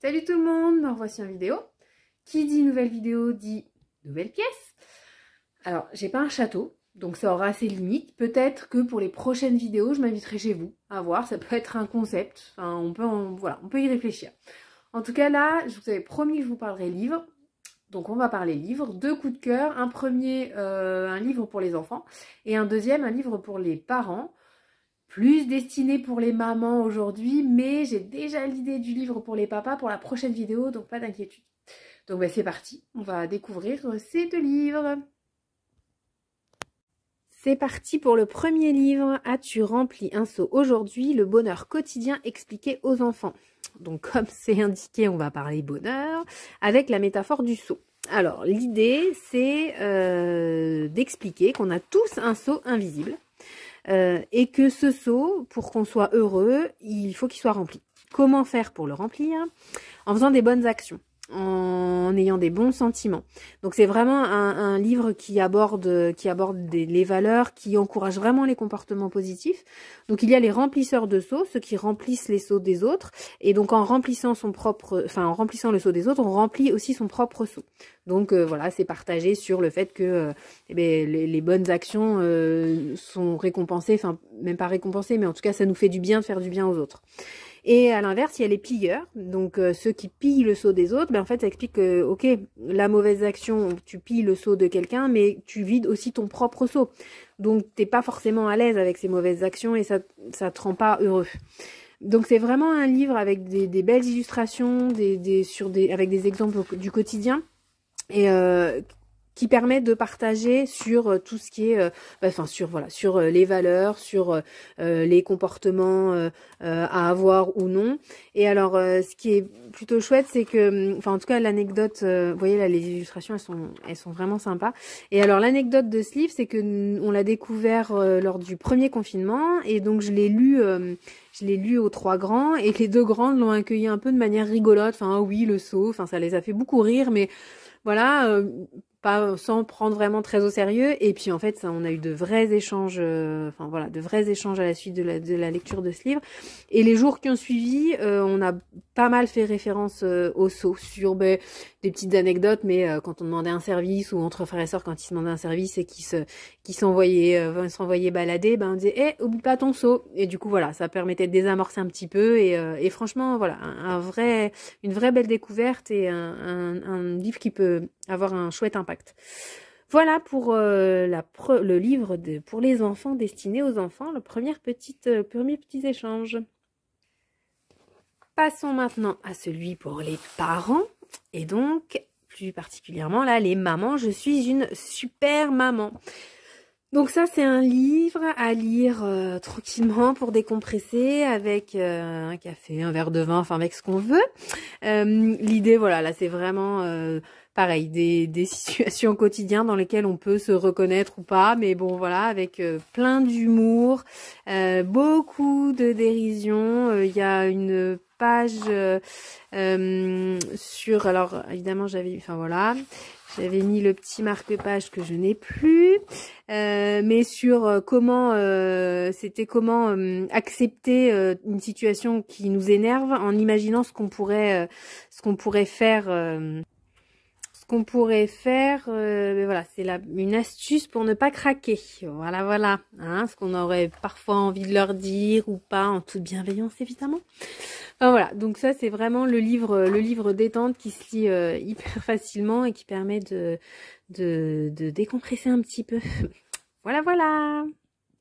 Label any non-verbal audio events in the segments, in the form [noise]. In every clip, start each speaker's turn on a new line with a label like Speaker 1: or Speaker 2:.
Speaker 1: Salut tout le monde, me revoici en vidéo. Qui dit nouvelle vidéo dit nouvelle pièce. Alors, j'ai pas un château, donc ça aura ses limites. Peut-être que pour les prochaines vidéos, je m'inviterai chez vous à voir. Ça peut être un concept. Enfin, on peut, voilà, on peut y réfléchir. En tout cas, là, je vous avais promis que je vous parlerai livre. Donc on va parler livre, deux coups de cœur, un premier euh, un livre pour les enfants et un deuxième un livre pour les parents plus destiné pour les mamans aujourd'hui, mais j'ai déjà l'idée du livre pour les papas pour la prochaine vidéo, donc pas d'inquiétude. Donc ben, c'est parti, on va découvrir ces deux livres. C'est parti pour le premier livre. As-tu rempli un seau aujourd'hui? Le bonheur quotidien expliqué aux enfants. Donc [laughs] comme c'est indiqué, on va parler bonheur avec la métaphore du seau. Alors l'idée c'est euh, d'expliquer qu'on a tous un seau invisible euh, et que ce seau, pour qu'on soit heureux, il faut qu'il soit rempli. Comment faire pour le remplir? En faisant des bonnes actions en ayant des bons sentiments. Donc c'est vraiment un, livre qui aborde, qui aborde les valeurs, qui encourage vraiment les comportements positifs. Donc il y a les remplisseurs de seaux, ceux qui remplissent les seaux des autres, et donc en remplissant son propre, enfin en remplissant le seau des autres, on remplit aussi son propre seau. Donc euh, voilà, c'est partagé sur le fait que euh, eh ben, les, bonnes actions euh, sont récompensées, enfin même pas récompensées, mais en tout cas ça nous fait du bien de faire du bien aux autres. Et à l'inverse, il y a les pilleurs, donc euh, ceux qui pillent le seau des autres. Ben, en fait, ça explique que, ok, la mauvaise action, tu pilles le seau de quelqu'un, mais tu vides aussi ton propre seau. Donc, t'es pas forcément à l'aise avec ces mauvaises actions et ça, ça te rend pas heureux. Donc c'est vraiment un livre avec des, belles illustrations, des, sur des, avec des exemples du quotidien et euh, qui permet de partager sur euh, tout ce qui est, euh, bah, enfin sur voilà, sur euh, les valeurs, sur les comportements à avoir ou non. Et alors, ce qui est plutôt chouette, c'est que, enfin en tout cas l'anecdote, vous voyez là les illustrations, elles sont, elles sont vraiment sympas. Et alors l'anecdote de ce livre, c'est que on l'a découvert lors du premier confinement, et donc je l'ai lu. je l'ai lu aux trois grands et les deux grandes l'ont accueilli un peu de manière rigolote. Enfin, oui, le saut. Enfin, ça les a fait beaucoup rire, mais voilà, pas sans prendre vraiment très au sérieux. Et puis en fait, ça, on a eu de vrais échanges, euh, enfin voilà, de vrais échanges à la suite de la, de la, lecture de ce livre. Et les jours qui ont suivi, euh, on a pas mal fait référence euh, au saut sur ben, des petites anecdotes, mais quand on demandait un service ou entre frères et sœurs quand ils se demandaient un service et qu'ils se, qui s'envoyaient, s'envoyaient balader, ben on disait, eh, oublie pas ton saut. Et du coup voilà, ça permettait de désamorcer un petit peu. Et, et franchement, voilà, un, vrai, une vraie belle découverte et un, un, un livre qui peut avoir un chouette impact. Voilà pour euh, le livre pour les enfants destiné aux enfants, le premier petit, euh, premier petit échange. Passons maintenant à celui pour les parents et donc plus particulièrement là les mamans. Je suis une super maman. Donc ça c'est un livre à lire euh, tranquillement pour décompresser avec un café, un verre de vin, enfin avec ce qu'on veut. L'idée voilà là c'est vraiment pareil, des, des [laughs] situations quotidiennes dans lesquelles on peut se reconnaître ou pas, mais bon voilà, avec euh, plein d'humour, euh, beaucoup de dérision. Euh, il y a une page sur, alors évidemment j'avais, enfin voilà, j'avais mis le petit marque-page que je n'ai plus, mais sur comment c'était comment accepter une situation qui nous énerve en imaginant ce qu'on pourrait ce qu'on pourrait faire qu'on pourrait faire, euh, voilà, c'est une astuce pour ne pas craquer. Voilà, voilà. Hein, ce qu'on aurait parfois envie de leur dire ou pas, en toute bienveillance évidemment. Voilà, donc ça c'est vraiment le livre, le livre détente qui se lit euh, [laughs] hyper facilement et qui permet de, de, de décompresser un petit peu. [laughs] voilà, voilà.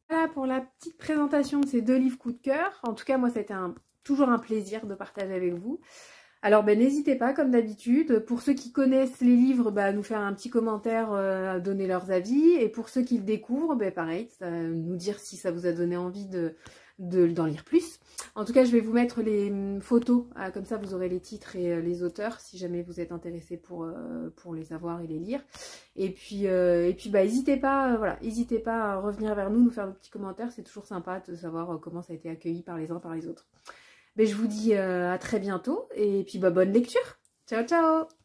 Speaker 1: Voilà pour la petite présentation de ces deux livres coup de cœur. En tout cas, moi, c'était toujours un plaisir de partager avec vous. Alors ben, n'hésitez pas comme d'habitude, pour ceux qui connaissent les livres, bah, nous faire un petit commentaire, euh, donner leurs avis, et pour ceux qui le découvrent, ben, pareil, nous dire si ça vous a donné envie de d'en lire plus. En tout cas, je vais vous mettre les hum, photos, euh, comme ça vous aurez les titres et euh, les auteurs, si jamais vous êtes intéressé pour, les avoir et les lire. Et puis, et puis bah, n'hésitez pas, voilà, pas à revenir vers nous, nous faire des petits commentaires, c'est toujours sympa de savoir comment ça a été accueilli par les uns par les autres. Mais je vous dis euh, à très bientôt et puis bah, bonne lecture. Ciao ciao